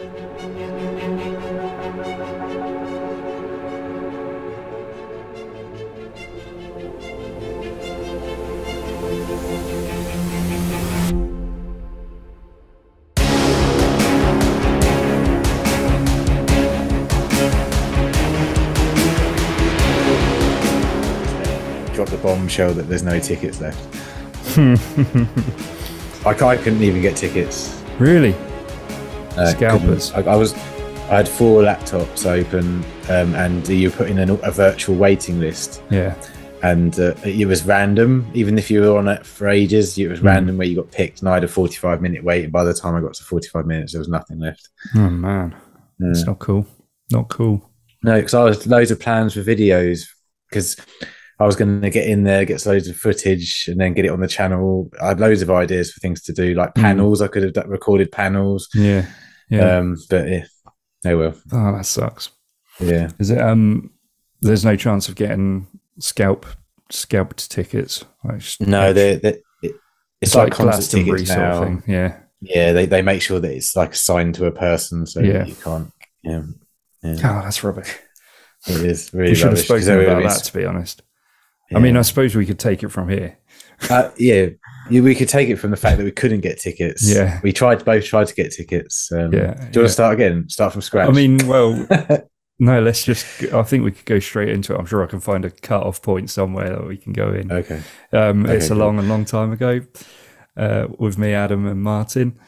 Drop the bombshell that there's no tickets left. I, I couldn't even get tickets. Really? Uh, Scalpers. I, I was. I had four laptops open, um, and you put in an, a virtual waiting list, Yeah. and uh, it was random. Even if you were on it for ages, it was Mm. random where you got picked. And I had a forty-five minute wait, and by the time I got to forty-five minutes, there was nothing left. Oh man, it's not cool. Not cool. No, because I was loads of plans for videos because I was going to get in there, get loads of footage, and then get it on the channel. I had loads of ideas for things to do, like Mm. panels. I could have recorded panels, Yeah. Yeah. um, but yeah, oh well. oh, that sucks. Yeah, Is it? Um. There's no chance of getting scalp scalped tickets. Like, no, they they it, it's, like, concert Glastonbury tickets sort of now. thing. Yeah. Yeah, they, they make sure that it's like assigned to a person, so Yeah. you can't. Yeah, yeah, Oh, that's rubbish. it is really. We should have spoken about that. To be honest, I mean, I suppose we could take it from here. Uh, yeah, yeah, we could take it from the fact that we couldn't get tickets. Yeah. we tried both tried to get tickets. Um, Yeah, do you want yeah. to start again? Start from scratch. I mean, well, no. Let's just. I think we could go straight into it. I'm sure I can find a cut-off point somewhere that we can go in. okay. Um, Okay, it's a long and long time ago. Uh, with me, Adam, and Martyn.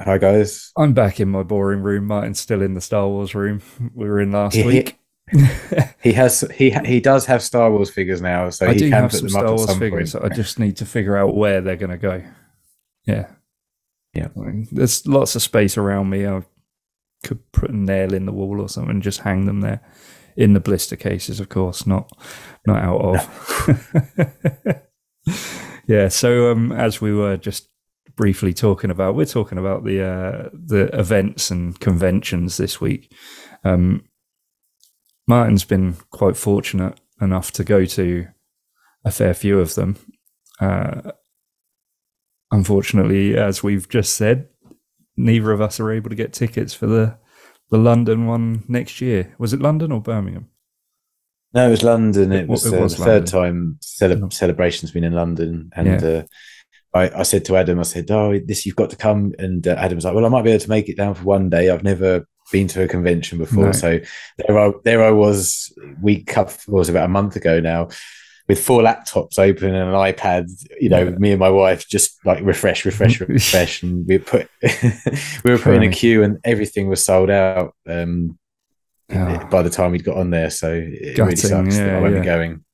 Hi guys. I'm back in my boring room. Martyn's still in the Star Wars room we were in last week. He has he he does have Star Wars figures now, so I he do can have put some them up Star at Wars some figures. point. I just need to figure out where they're going to go. Yeah. Yeah. I mean, there's lots of space around me. I could put a nail in the wall or something and just hang them there in the blister cases, of course, not not out of. yeah. So um, as we were just briefly talking about, we're talking about the uh, the events and conventions this week. Um, Martyn's been quite fortunate enough to go to a fair few of them. Uh, unfortunately, as we've just said, neither of us are able to get tickets for the the London one next year. Was it London or Birmingham? No, it was London. It It was, wa- it uh, was the third time cele- celebration's been in London, and uh, I, I said to Adam, I said, "Oh, this you've got to come." And uh, Adam was like, "Well, I might be able to make it down for one day. I've never been to a convention before, No. so there I there I was. Week was about a month ago now." With four laptops open and an iPad, you know, Yeah. me and my wife just like refresh, refresh, refresh, and we put we were putting in a queue, and everything was sold out. Um, by the time we'd got on there, so it really Gutting, sucks that yeah, I won't yeah. be going.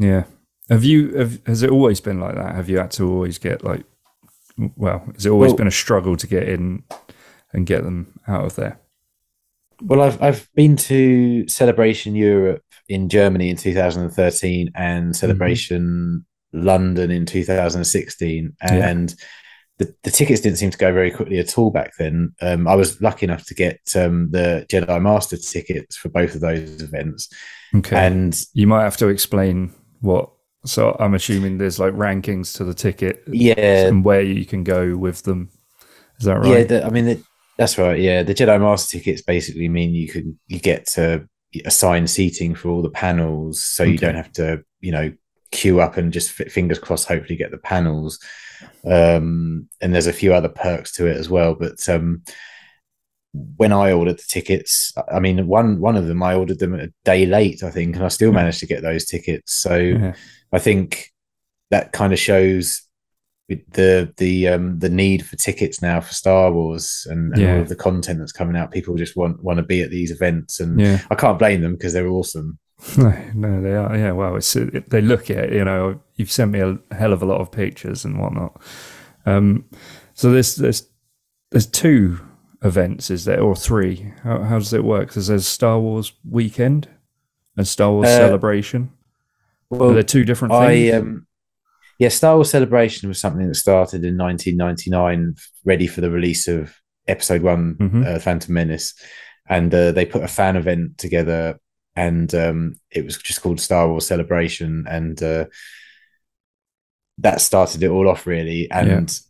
Yeah. Have you? Have, has it always been like that? Have you had to always get like? Well, has it always Well- been a struggle to get in and get them out of there? Well, I've I've been to Celebration Europe in Germany in 2013 and Celebration London in 2016, Yeah. and the, the tickets didn't seem to go very quickly at all back then. Um, I was lucky enough to get um, the Jedi Master tickets for both of those events, Okay. and you might have to explain what. So I'm assuming there's like rankings to the ticket yeah, and where you can go with them. Is that Yeah, right? the, I mean it, that's right. Yeah, the Jedi Master tickets basically mean you can you get to assign seating for all the panels, so you don't have to you know queue up and just fingers crossed hopefully get the panels. Um, and there's a few other perks to it as well. But um, when I ordered the tickets, I mean one one of them I ordered them a day late, I think, and I still managed to get those tickets. So Yeah. I think that kind of shows the the um the need for tickets now for Star Wars and, and Yeah. all of the content that's coming out. People just want want to be at these events, and Yeah. I can't blame them because they're awesome. No, no, they are. Yeah, well, it's it, they look at it, you know. You've sent me a hell of a lot of pictures and whatnot. Um, so there's there's there's two events, is there, or three? How, how does it work? Because there's Star Wars weekend and Star Wars Uh, celebration. Are Well, they two different I things? um yeah, Star Wars Celebration was something that started in 1999, ready for the release of Episode One, Mhm. uh, Phantom Menace, and uh, they put a fan event together, and um, it was just called Star Wars Celebration, and uh, that started it all off really. And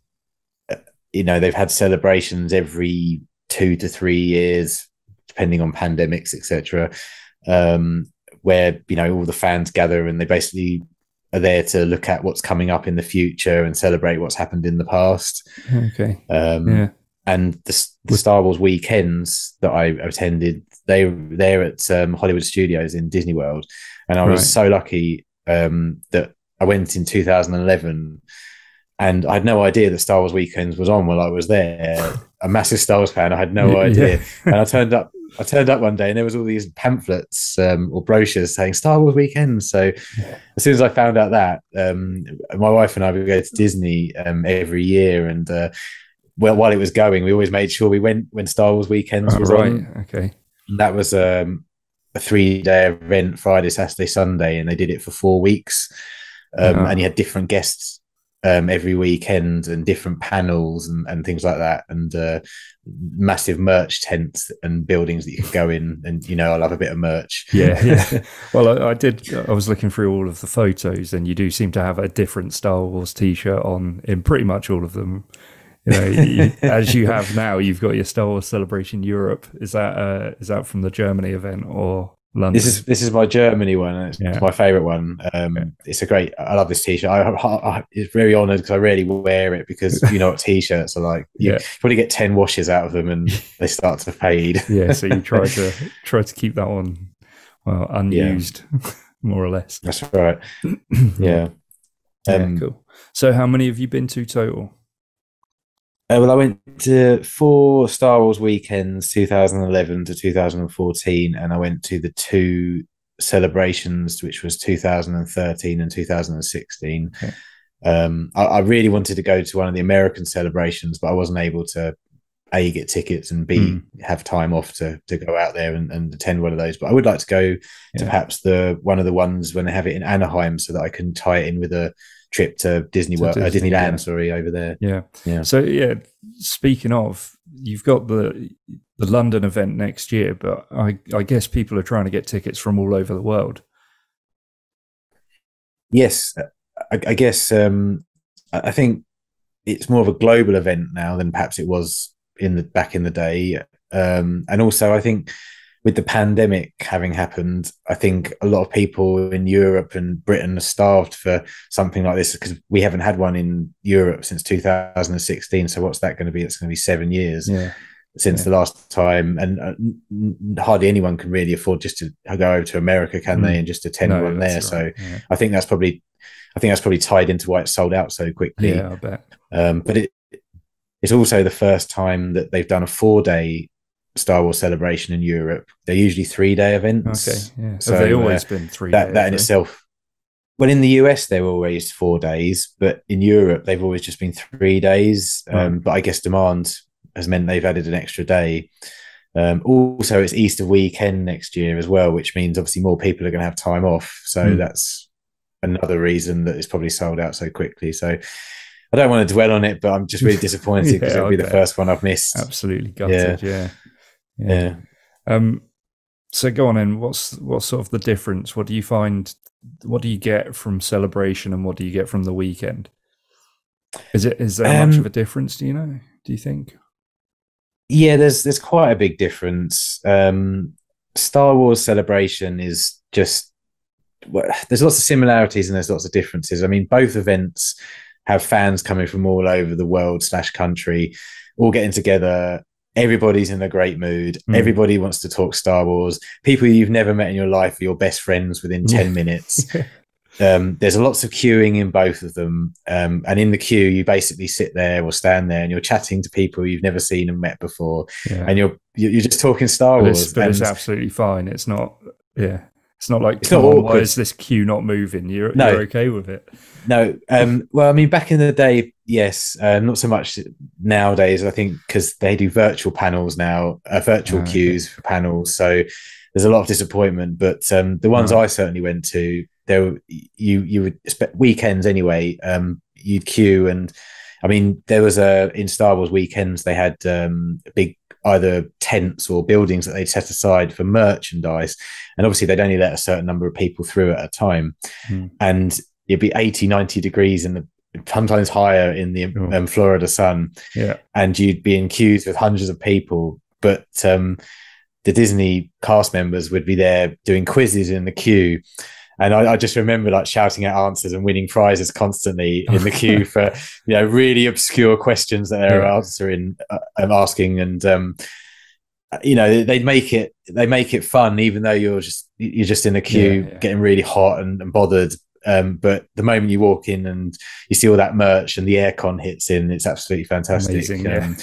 uh, you know, they've had celebrations every two to three years, depending on pandemics, etc. Um, where you know all the fans gather and they basically are there to look at what's coming up in the future and celebrate what's happened in the past. Okay. Um, Yeah. And the, the Star Wars weekends that I attended, they they're at um, Hollywood Studios in Disney World, and I was Right. so lucky um, that I went in 2011, and I had no idea that Star Wars weekends was on while I was there. A massive Star Wars fan, I had no Yeah. idea, and I turned up. I turned up one day and there was all these pamphlets um, or brochures saying Star Wars weekends. So as soon as I found out that, um, my wife and I would go to Disney um, every year, and uh, well, while it was going, we always made sure we went when Star Wars weekends Oh, was right. on. Okay. That was um, a three-day event, Friday, Saturday, Sunday, and they did it for four weeks. Um, Yeah. And you had different guests um, every weekend and different panels and, and things like that, and uh, massive merch tents and buildings that you can go in. And you know, I love a bit of merch. Yeah, yeah. Well, I, I did. I was looking through all of the photos, and you do seem to have a different Star Wars T-shirt on in pretty much all of them. You know, you, as you have now, you've got your Star Wars Celebration Europe. Is that uh, is that from the Germany event or London? This is this is my Germany one. It's, Yeah. my favorite one. Um, Yeah. It's a great. I love this t-shirt. I, I, I it's very honoured because I rarely wear it because you know what t-shirts are like. You Yeah. probably get ten washes out of them and they start to fade. yeah. So you try to try to keep that one well unused, more or less. That's right. Yeah. Yeah, Um, cool. So, how many have you been to total? Uh, well, I went to four Star Wars weekends, 2011 to 2014, and I went to the two celebrations, which was 2013 and 2016. Okay. Um, I, I really wanted to go to one of the American celebrations, but I wasn't able to a get tickets and b Mm. have time off to to go out there and, and attend one of those. But I would like to go to perhaps the one of the ones when they have it in Anaheim, so that I can tie it in with a trip to Disney To World, uh, Disney, Disneyland. yeah. Sorry, over there. Yeah. Yeah. So yeah, speaking of, you've got the the London event next year, but I I guess people are trying to get tickets from all over the world. Yes, I, I guess um, I I think it's more of a global event now than perhaps it was in the back in the day. Um, and also, I think with the pandemic having happened, I think a lot of people in Europe and Britain are starved for something like this because we haven't had one in Europe since 2016. So what's that going to be? It's going to be seven years Yeah. since Yeah. the last time, and uh, hardly anyone can really afford just to go over to America, can they, Mm. and just attend one there. that's So yeah. I think that's probably, I think that's probably tied into why it sold out so quickly. yeah, I bet. Um, but it, it's also the first time that they've done a four-day Star Wars celebration in Europe. They're usually three-day events. Okay. Yeah. So, Have they uh, always been three? That days, that in itself. Well, in the US, they're always four days, but in Europe, they've always just been three days. Um, But I guess demand has meant they've added an extra day. Um, also, it's Easter weekend next year as well, which means obviously more people are going to have time off. So Hmm. that's another reason that it's probably sold out so quickly. So I don't want to dwell on it, but I'm just really disappointed because Yeah, it'll be the first one I've missed. Absolutely gutted. Yeah. Yeah. Um, so go on then. What's what's sort of the difference? What do you find? What do you get from celebration, and what do you get from the weekend? Is it is there much Um, of a difference? Do you know? Do you think? Yeah, there's there's quite a big difference. Um, Star Wars Celebration is just well, there's lots of similarities and there's lots of differences. I mean, both events have fans coming from all over the world slash country, all getting together. Everybody's in a great mood. Mm. Everybody wants to talk Star Wars. People you've never met in your life are your best friends within ten minutes. Um, there's lots of queuing in both of them. Um, and in the queue, you basically sit there or stand there and you're chatting to people you've never seen and met before. yeah. And you're you're just talking Star but Wars. it's, but it's absolutely fine. It's not. Yeah. It's not like It's not on, why is this queue not moving? You're No. you're okay with it. no, um, well, I mean, back in the day, yes, uh, not so much nowadays. I think because they do virtual panels now, uh, virtual okay. queues for panels. So there's a lot of disappointment. But um, the ones Right. I certainly went to, there were- you you would spe- weekends anyway. Um, you'd queue, and I mean, there was a in Star Wars weekends they had um, a big either tents or buildings that they'd set aside for merchandise, and obviously they'd only let a certain number of people through at a time, Hmm. and it'd be 80, 90 degrees in the sometimes higher in the um, Florida sun, Yeah. and you'd be in queues with hundreds of people but um, the Disney cast members would be there doing quizzes in the queue. And I, I, just remember like shouting out answers and winning prizes constantly in the queue for you know really obscure questions that they're yeah. answering uh, and asking, and um, you know they make it they make it fun even though you're just you're just in the queue yeah, yeah. getting really hot and, and bothered. Um, but the moment you walk in and you see all that merch and the aircon hits in, it's absolutely fantastic. Amazing, um,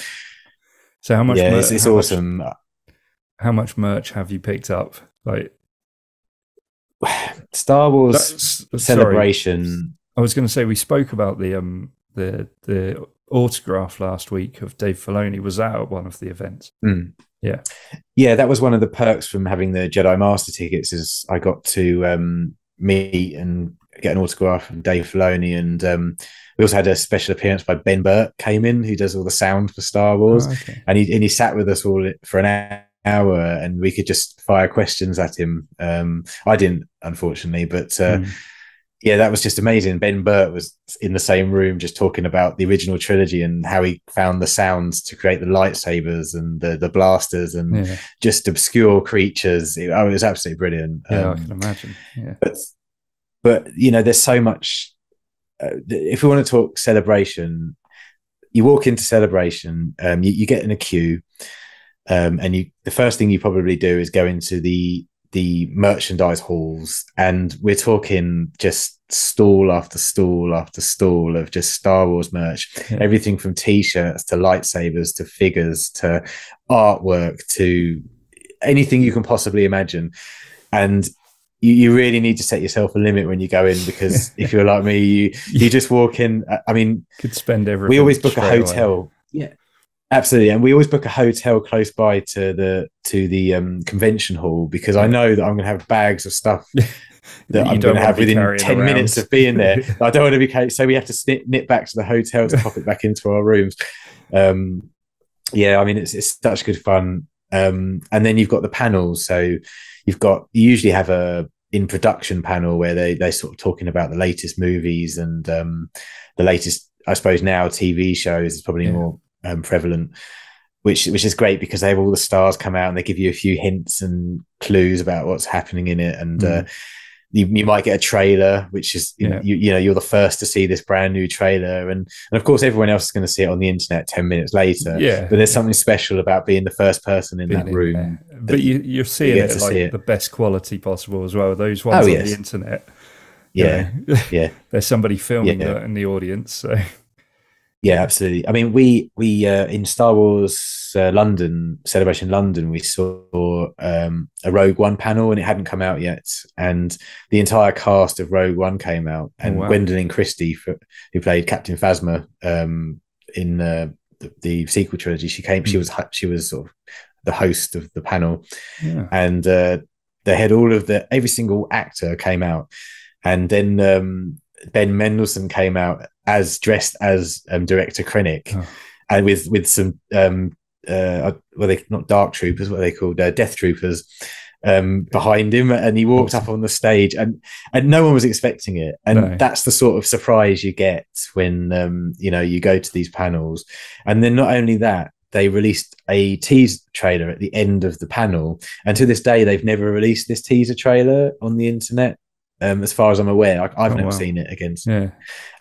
so how much? Yeah, mer- it's, it's awesome. Much, how much merch have you picked up? Like Star Wars celebration. Sorry. I was going to say we spoke about the um the the autograph last week of Dave Filoni. Was that at one of the events? Mm. Yeah, yeah, that was one of the perks from having the Jedi Master tickets. Is I got to um, meet and get an autograph from Dave Filoni, and um, we also had a special appearance by Ben Burtt came in, who does all the sound for Star Wars, oh, okay. and he and he sat with us all for an hour and we could just fire questions at him. Um, I didn't, unfortunately, but uh, mm. yeah, that was just amazing. Ben Burtt was in the same room just talking about the original trilogy and how he found the sounds to create the lightsabers and the, the blasters and yeah. just obscure creatures. It, oh, it was absolutely brilliant. Yeah, um, I can imagine. Yeah. But, but, you know, there's so much. Uh, if we want to talk celebration, you walk into celebration, um, you, you get in a queue um, and you the first thing you probably do is go into the the merchandise halls and we're talking just stall after stall after stall of just Star Wars merch. Yeah. everything from t-shirts to lightsabers to figures to artwork to anything you can possibly imagine. And you, you really need to set yourself a limit when you go in because if you're like me you you just walk in I mean could spend every we always book a hotel away. yeah Absolutely, and we always book a hotel close by to the to the um, convention hall because I know that I'm going to have bags of stuff that I'm going to have within ten around. minutes of being there. I don't want to be so we have to snip, nip back to the hotel to pop it back into our rooms. Um, yeah, I mean it's it's such good fun. Um, and then you've got the panels, so you've got you usually have a in production panel where they they sort of talking about the latest movies and um, the latest I suppose now TV shows is probably yeah. more um, prevalent, which which is great because they have all the stars come out and they give you a few hints and clues about what's happening in it, and mm. uh, you, you might get a trailer, which is you, yeah. know, you, you know you're the first to see this brand new trailer, and and of course everyone else is going to see it on the internet ten minutes later. Yeah, but there's something special about being the first person in being that room. In that but you, you're seeing it like it. the best quality possible as well. Those ones oh, on yes. the internet. Yeah, yeah. There's somebody filming yeah. that in the audience, so yeah, absolutely. I mean, we we uh, in Star Wars uh, London Celebration London, we saw um, a Rogue One panel, and it hadn't come out yet, and the entire cast of Rogue One came out, oh, and oh, wow. Gwendoline Christie, for, who played Captain Phasma um, in uh, the, the, sequel trilogy, she came. Mm. She hmm. was she was sort of the host of the panel, yeah. and uh, they had all of the every single actor came out, and then um, Ben Mendelsohn came out as dressed as um, director Krennic, oh. and with with some um, uh, well, they not dark troopers, what are they called, uh, death troopers. Um, behind him, and he walked up on the stage, and and no one was expecting it, and no. that's the sort of surprise you get when um, you know you go to these panels, and then not only that, they released a teaser trailer at the end of the panel, and to this day they've never released this teaser trailer on the internet. Um, as far as I'm aware, I, have oh, never wow. seen it against. Yeah,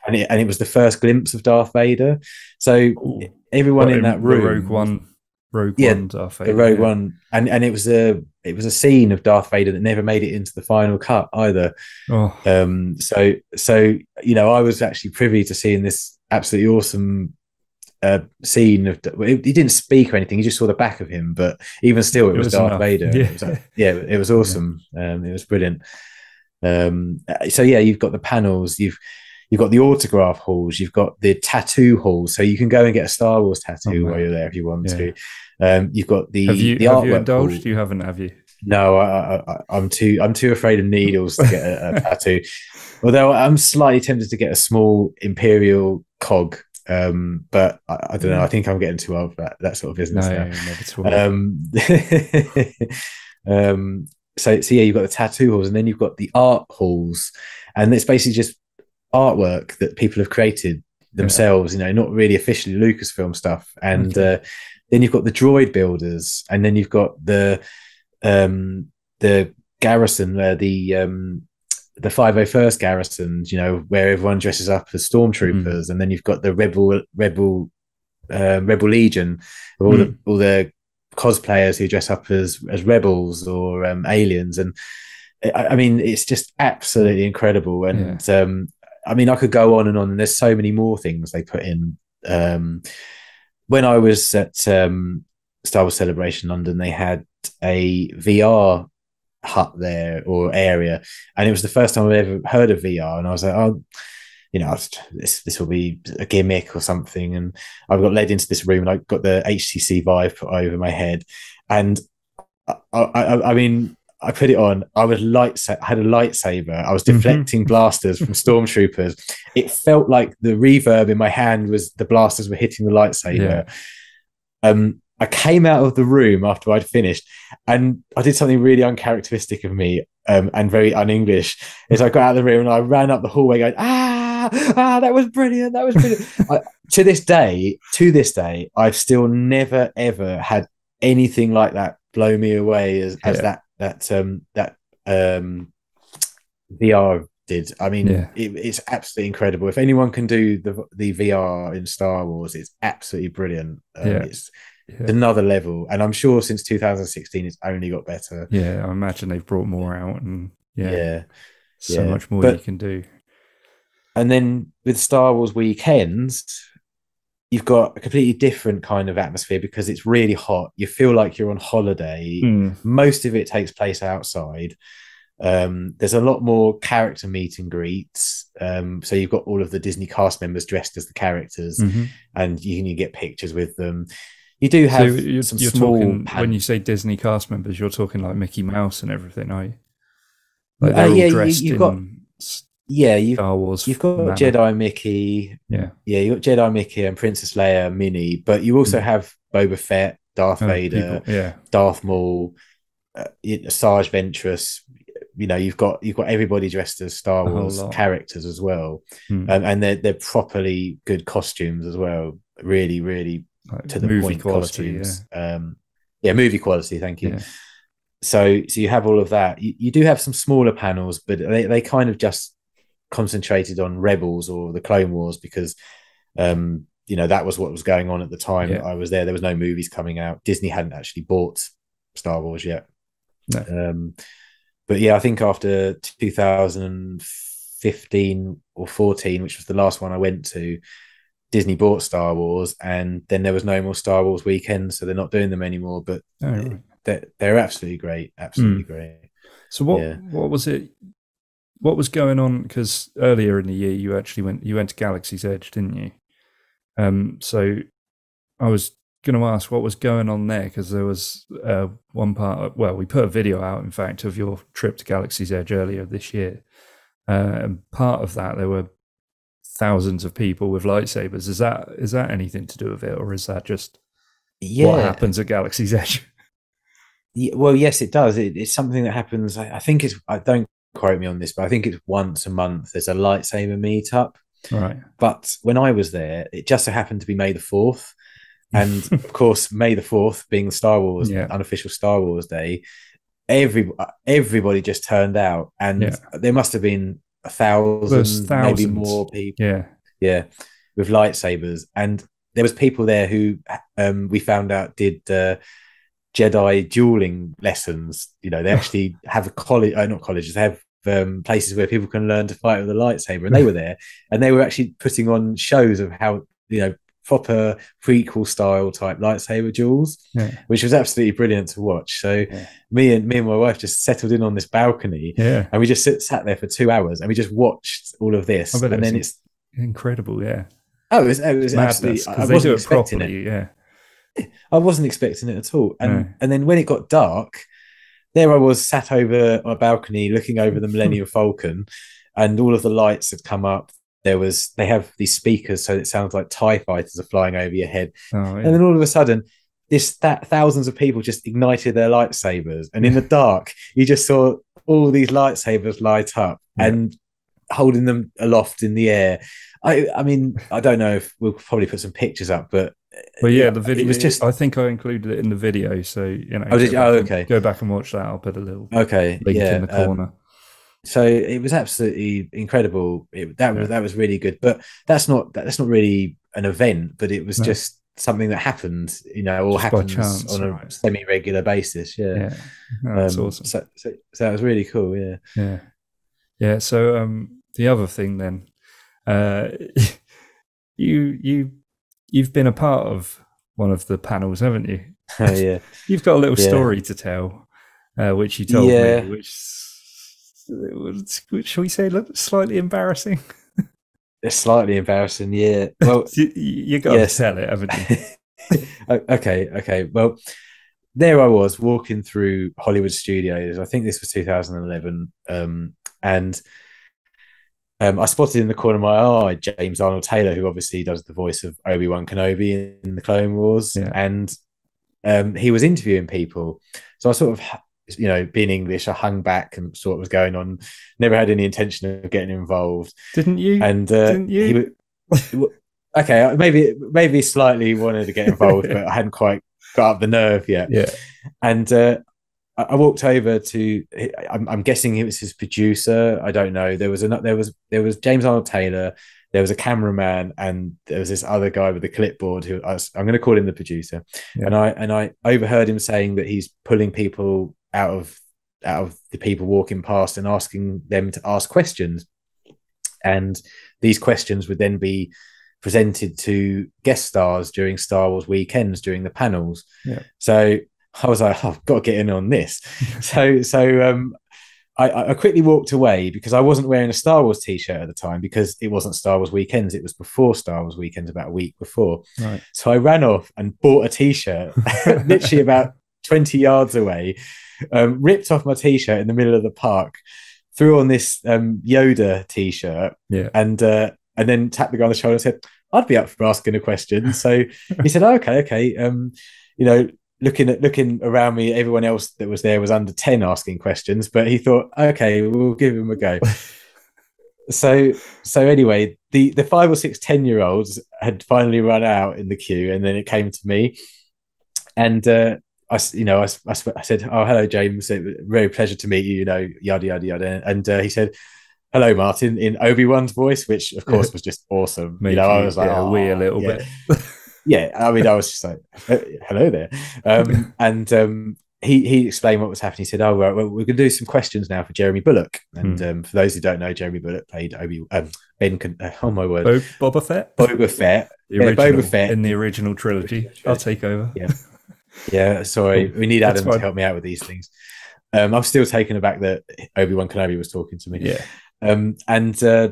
and it and it was the first glimpse of Darth Vader. So Ooh. everyone in that room, Rogue One, Rogue yeah, One, Darth Vader, the Rogue yeah. One, and and it was a it was a scene of Darth Vader that never made it into the final cut either. Oh. Um, so so you know, I was actually privy to seeing this absolutely awesome uh, scene of he didn't speak or anything he just saw the back of him but even still it, it was, was, Darth enough. Vader yeah. It was yeah it was awesome yeah. um, it was brilliant um, so yeah, you've got the panels, you've you've got the autograph halls, you've got the tattoo halls, so you can go and get a Star Wars tattoo oh, while you're there if you want yeah. to. Um, you've got the have you, the have you indulged? Hall. You haven't, have you? No, I, am too I'm too afraid of needles to get a, a tattoo. Although I'm slightly tempted to get a small imperial cog um, but I, I, don't know. I think I'm getting too old for that, that sort of business no, now. Um, um, so, so yeah, you've got the tattoo halls, and then you've got the art halls, and it's basically just artwork that people have created themselves. Yeah. You know, not really officially Lucasfilm stuff, and okay. uh, then you've got the droid builders, and then you've got the um, the garrison where the um, the 501st garrisons, you know, where everyone dresses up as stormtroopers, mm. and then you've got the rebel rebel uh, rebel legion, all mm. the all the cosplayers who dress up as as rebels or um, aliens, and I, I, mean, it's just absolutely incredible. And yeah. um, I mean, I could go on and on. And there's so many more things they put in. Um, when I was at um, Star Wars Celebration London, they had a VR hut there or area, and it was the first time I've ever heard of VR, and I was like, oh. You know, this this will be a gimmick or something, and I got led into this room, and I got the HTC Vive put over my head, and I, I, I mean, I put it on. I was light. I had a lightsaber. I was mm-hmm. deflecting mm-hmm. blasters from stormtroopers. It felt like the reverb in my hand was the blasters were hitting the lightsaber. Yeah. Um, I came out of the room after I'd finished, and I did something really uncharacteristic of me um, and very un-English. Is I got out of the room and I ran up the hallway going, "Ah, ah, that was brilliant! That was brilliant!" I, to this day, to this day, I've still never ever had anything like that blow me away as, yeah. that that um that um VR did. I mean, yeah. it, it's absolutely incredible. If anyone can do the the VR in Star Wars, it's absolutely brilliant. Um, yeah. It's yeah. another level, and I'm sure since 2016, it's only got better. Yeah, I imagine they've brought more out, and yeah, yeah. so much more but, you can do. And then with Star Wars weekends, you've got a completely different kind of atmosphere because it's really hot. You feel like you're on holiday. Mm. Most of it takes place outside. Um, there's a lot more character meet and greets. Um, so you've got all of the Disney cast members dressed as the characters, mm-hmm. and you can you get pictures with them. You do have so you're, some you're small. Talking, pan- when you say Disney cast members, you're talking like Mickey Mouse and everything, are you? Like they're uh, yeah, all dressed you, in got yeah, you've, Star Wars. You've got manner. Jedi Mickey. Yeah, yeah, you got Jedi Mickey and Princess Leia Minnie, but you also mm. have Boba Fett, Darth oh, Vader, people, yeah, Darth Maul, uh, Asajj Ventress. You know, you've got you've got everybody dressed as Star Wars characters as well, mm. um, and they're they're properly good costumes as well. Really, really like to the point quality, costumes. Yeah. Um, yeah, movie quality. Thank you. Yeah. So, so you have all of that. You, you do have some smaller panels, but they, they kind of just concentrated on Rebels or the Clone Wars because um, you know that was what was going on at the time yeah. I was there. There was no movies coming out. Disney hadn't actually bought Star Wars yet. No. Um, but yeah, I think after 2015 or 14, which was the last one I went to, Disney bought Star Wars, and then there was no more Star Wars weekends, so they're not doing them anymore. But oh, right. they're, they're absolutely great, absolutely mm. great. So what yeah. what was it what was going on? Because earlier in the year, you actually went you went to Galaxy's Edge, didn't you? Um, so I was going to ask what was going on there because there was uh, one part. Well, we put a video out, in fact, of your trip to Galaxy's Edge earlier this year. Uh, and part of that, there were thousands of people with lightsabers. Is that is that anything to do with it, or is that just yeah. what happens at Galaxy's Edge? Yeah, well, yes, it does. It, it's something that happens. I, I, think it's. I don't quote me on this, but I think it's once a month. There's a lightsaber meetup. Right. But when I was there, it just so happened to be May the Fourth, and of course, May the Fourth being Star Wars yeah. unofficial Star Wars Day, every everybody just turned out, and yeah. there must have been a thousand, maybe more people. Yeah, yeah, with lightsabers, and there was people there who um, we found out did. Uh, Jedi dueling lessons. You know, they actually have a college, oh, not colleges, they have um, places where people can learn to fight with a lightsaber. And they were there, and they were actually putting on shows of how you know proper prequel style type lightsaber duels, yeah. which was absolutely brilliant to watch. So yeah. me and me and my wife just settled in on this balcony, yeah, and we just sit, sat there for two hours and we just watched all of this, and then it's incredible, yeah. Oh, it was, it was absolutely. I wasn't expecting properly, it. Yeah, I wasn't expecting it at all. And no. and then when it got dark, there I was sat over my balcony looking over the Millennium Falcon, and all of the lights had come up. There was they have these speakers, so it sounds like Tie fighters are flying over your head. Oh, yeah. And then all of a sudden, this that thousands of people just ignited their lightsabers, and in the dark, you just saw all these lightsabers light up, yeah. and holding them aloft in the air. I, I mean, I don't know if we'll probably put some pictures up, but well, yeah, the video It was just I think I included it in the video, so you know. Oh, did? Oh, okay. Go back and watch that. I'll put a little okay, link yeah. in the um, corner. so it was absolutely incredible. It, that was Yeah. that was really good. But that's not that's not really an event, but it was No. just something that happened, you know, or Just happens chance, on a right. semi-regular basis. Yeah, yeah, No, that's Um, awesome. So, so, so that was really cool. Yeah. Yeah, yeah. So um, the other thing then, uh, you you you've been a part of one of the panels, haven't you? Oh, yeah. You've got a little Yeah. story to tell, uh, which you told Yeah. me, which which shall we say, slightly embarrassing. It's slightly embarrassing. Yeah. Well, you, you got Yes. to tell it, haven't you? Okay. Okay. Well, there I was walking through Hollywood studios. I think this was 2011. Um, and um, I spotted in the corner of my eye James Arnold Taylor, who obviously does the voice of Obi Wan Kenobi in the Clone Wars, Yeah. and um, he was interviewing people. So I sort of, you know, being English, I hung back and saw what was going on. Never had any intention of getting involved, Didn't you? and uh, Didn't you? he okay, maybe maybe slightly wanted to get involved, but I hadn't quite got up the nerve yet yeah, and uh, I I walked over to. I'm, I'm guessing it was his producer. I don't know. There was another. There was there was James Arnold Taylor. There was a cameraman, and there was this other guy with a clipboard. Who I I'm going to call him the producer. Yeah. And I and I overheard him saying that he's pulling people out of out of the people walking past and asking them to ask questions, and these questions would then be presented to guest stars during Star Wars weekends during the panels. Yeah. So I was like, oh, I've got to get in on this. so so um I, I quickly walked away because I wasn't wearing a Star Wars t-shirt at the time because it wasn't Star Wars weekends. It was before Star Wars weekends, about a week before. right. So I ran off and bought a t-shirt, literally about 20 yards away, um, ripped off my t-shirt in the middle of the park, threw on this um, Yoda t-shirt, Yeah. and uh, and then tapped the guy on the shoulder and said, "I'd be up for asking a question." So he said, oh, "Okay, okay." Um, you know, looking at looking around me, everyone else that was there was under ten asking questions, but he thought, "Okay, we'll give him a go." so so anyway, the the five or six 10 year olds had finally run out in the queue, and then it came to me, and uh, I, you know, I, I I said, "Oh, hello, James. It was very pleasure to meet you." You know, yada yada yada, and uh, he said. Hello, Martyn, in Obi Wan's voice, which of course was just awesome. You know, I was like, yeah, wee a "Oh, little yeah." bit. yeah i mean i was just like "Uh, hello there um and um he he explained what was happening he said oh well we're going to do some questions now for jeremy bulloch and Hmm. um for those who don't know jeremy bulloch played obi um ben Con- uh, oh my word Bo- Boba Fett, boba fett the yeah, Boba Fett. in the original trilogy. I'll take over. Yeah. yeah sorry we need adam to help me out with these things um i'm still taken aback that obi-wan kenobi was talking to me Yeah. Um, and uh,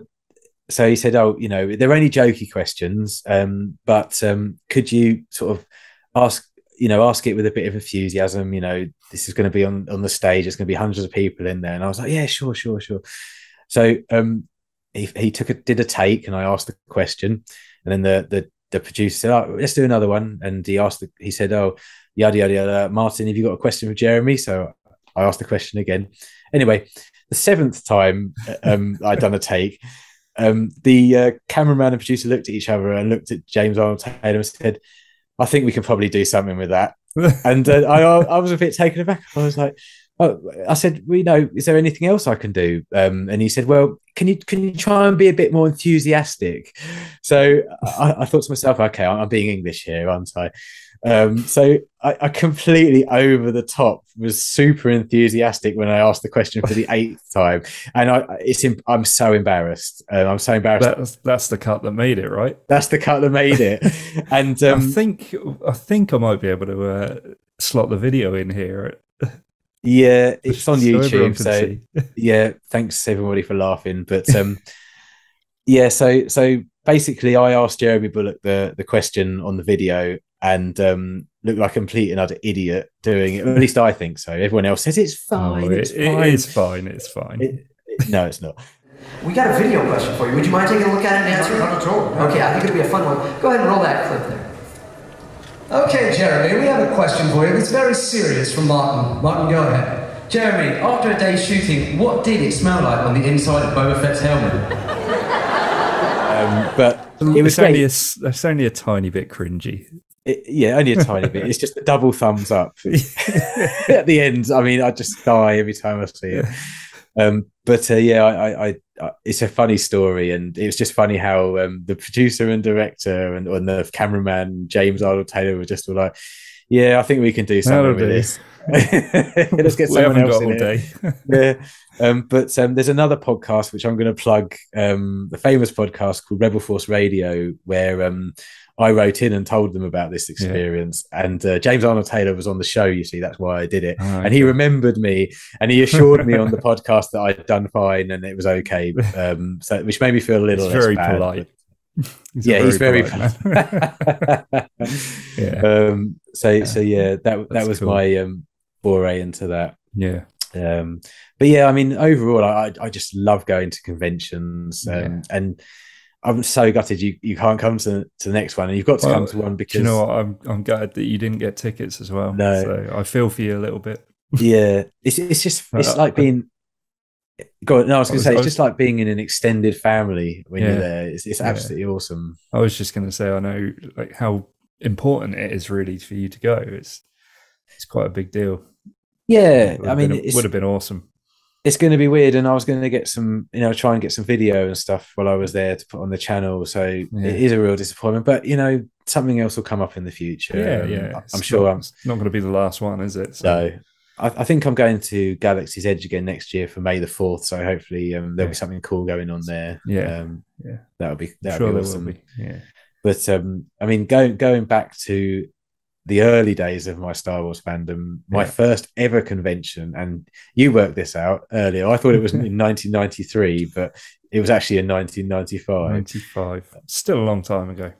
so he said, "Oh, you know, they're only jokey questions, um, but um, could you sort of ask, you know, ask it with a bit of enthusiasm? You know, this is going to be on on the stage. It's going to be hundreds of people in there." And I was like, "Yeah, sure, sure, sure." So um, he he took a did a take, and I asked the question, and then the the the producer said, oh, "Let's do another one." And he asked, the, he said, "Oh, yada yada yada, Martyn, have you got a question for Jeremy?" So I asked the question again. Anyway, the seventh time um, I'd done a take, um, the uh, cameraman and producer looked at each other and looked at James Arnold Taylor and said, "I think we can probably do something with that." And uh, I, I was a bit taken aback. I was like, oh, I said, "We know. Is there anything else I can do?" Um, and he said, "Well, can you can you try and be a bit more enthusiastic?" So I, I thought to myself, "Okay, I'm being English here, aren't I?" Um, so I, I completely over the top was super enthusiastic when I asked the question for the eighth time, and I it's im- I'm so embarrassed. Um, I'm so embarrassed. That's that's the cut that made it, right? That's the cut that made it. And I um, think I think I might be able to uh, slot the video in here. yeah, it's on so YouTube. So yeah, thanks everybody for laughing. But um, yeah, so so basically, I asked Jeremy Bulloch the the question on the video, and um, looked like a complete and utter idiot doing it. At least I think so. Everyone else says it's Oh, fine. it- it's it fine. is fine. It's fine. It- it- no, it's not. We got a video question for you. Would you mind taking a look at it and answering? Not at all. Okay, I think it'll be a fun one. Go ahead and roll that clip there. Okay, Jeremy, we have a question for you It's very serious from Martyn. Martyn, go ahead. Jeremy, after a day's shooting, what did it smell like on the inside of Boba Fett's helmet? Um, but it was it's only great. a, s- it's only a tiny bit cringy. It- yeah, only a tiny bit. It's just a double thumbs up at the end. I mean, I just die every time I see it. Um, but uh, yeah, I, I, I, it's a funny story, and it was just funny how um, the producer and director and, and the cameraman James Arnold Taylor were just all like, "Yeah, I think we can do something That'll with do. this. Let's get someone else in all it." day. yeah. Um, but um, there's another podcast which I'm going to plug, um, the famous podcast called Rebel Force Radio, where um, I wrote in and told them about this experience. And uh, James Arnold Taylor was on the show. You see, that's why I did it. Oh, And he remembered me, and he assured me on the podcast that I'd done fine and it was okay. Um, so which made me feel a little very bad, polite. He's yeah, he's very. polite. Yeah. Um, so so yeah, that that That's was cool. my um, foray into that. yeah. Um, but yeah, I mean, overall, I I just love going to conventions, um, Yeah. and I'm so gutted you you can't come to to the next one, and you've got to Well, come to one because you know what? I'm I'm glad that you didn't get tickets as well. No. So I feel for you a little bit. yeah, it's it's just it's like being. Go on, no, I was going to say it's just like being in an extended family when Yeah. you're there. It's, it's Yeah. absolutely awesome. I was just going to say, I know like how important it is really for you to go. It's it's quite a big deal. Yeah, I mean, it's, would have been awesome. It's going to be weird, and I was going to get some, you know, try and get some video and stuff while I was there to put on the channel. So Yeah. it is a real disappointment, but you know, something else will come up in the future. Yeah, Um, yeah. I'm sure not, I'm not going to be the last one, is it? So, No, I, I think I'm going to Galaxy's Edge again next year for May the fourth. So hopefully um, there'll Yeah. be something cool going on there. Yeah. um, Yeah. that'll be that'll sure be awesome. be. Yeah. But um, I mean, going going back to the early days of my Star Wars fandom, my Yeah. first ever convention, and you worked this out earlier. I thought it was in 1993, but it was actually in 1995. 95. Still a long time ago.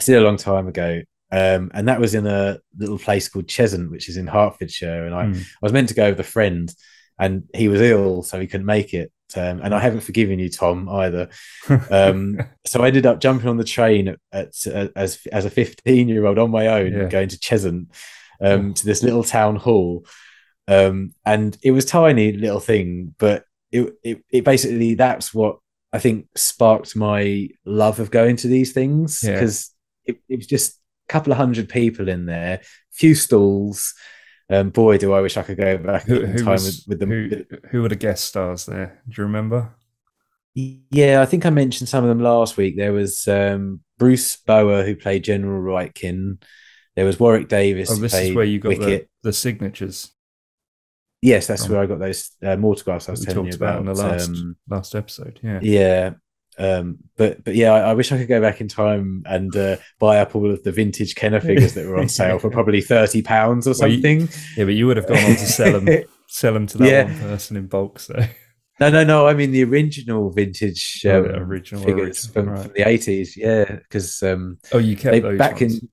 still a long time ago. Um, and that was in a little place called Cheshunt, which is in Hertfordshire. And I, Mm. I was meant to go with a friend, and he was ill, so he couldn't make it. Um, and I haven't forgiven you, Tom, either. Um, so I ended up jumping on the train at, at, as as a 15 year old on my own, Yeah. going to Cheshunt um, Oh. to this little town hall. Um, and it was tiny little thing, but it, it it basically that's what I think sparked my love of going to these things Yeah. because it, it was just a couple of hundred people in there, few stalls. Um, boy, do I wish I could go back who, in who, time was, with, with them. who, who were the guest stars there? Do you remember? Yeah, I think I mentioned some of them last week. There was um, Bruce Boa who played General Rytkin. There was Warwick Davis. Oh, this is where you got the, Wicket. the signatures Yes, that's from- where I got those uh, autographs I was we telling you about, about. in the last Um, last episode. Yeah. yeah, um, but but yeah, I, I wish I could go back in time and uh, buy up all of the vintage Kenner figures that were on sale for probably thirty pounds or Well, you- something. Yeah, but you would have gone on to sell them sell them to that Yeah. one person in bulk. So No, no, no. I mean the original vintage Oh, um, the original, figures original, from, right. from the eighties. Yeah, because um, oh, you kept they those back ones. in.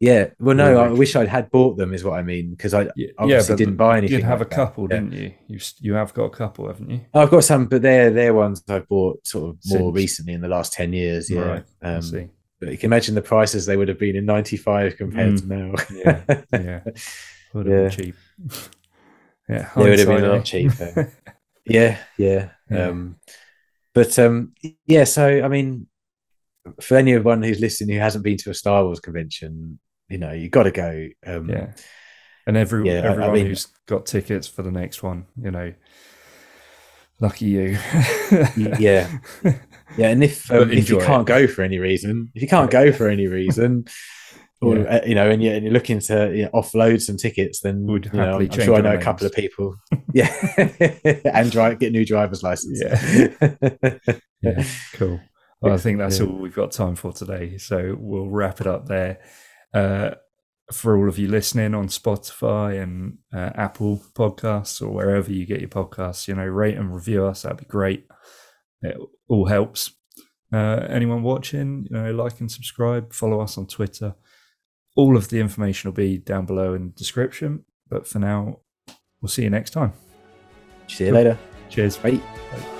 Yeah, well, no, I wish I'd had bought them. Is what I mean because I Yeah, obviously but didn't buy You anything. did have like a couple, Yeah. didn't you? You s- you have got a couple, haven't you? I've got some, but they're they're ones I've bought sort of more Since. recently in the last ten years. Yeah, Right, um, see. but you can imagine the prices they would have been in '95 compared to now. Yeah, yeah. Would have been cheap. Yeah, They would have been a lot eh? cheaper. yeah, yeah. Yeah. Um, but um, yeah, so I mean, for anyone who's listening who hasn't been to a Star Wars convention, you know, you got to go. Um, yeah, and every Yeah, I- I everyone mean- who's got tickets for the next one, you know, lucky you. yeah, yeah. And if um, if you can't it. go for any reason, if you can't go for any reason. Or Yeah. uh, you know, and you're, and you're looking to you know, offload some tickets, then Would you know, I'm sure I know a couple of people. Yeah, and drive get new driver's license. Yeah. yeah, cool. Well, I think that's all we've got time for today. So we'll wrap it up there. Uh, for all of you listening on Spotify and uh, Apple Podcasts or wherever you get your podcasts, you know, rate and review us. That'd be great. It all helps. Uh, anyone watching, you know, like and subscribe. Follow us on Twitter. All of the information will be down below in the description. But for now, we'll see you next time. See you later. Cheers. Bye. Bye.